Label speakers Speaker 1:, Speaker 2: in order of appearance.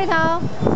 Speaker 1: 开头。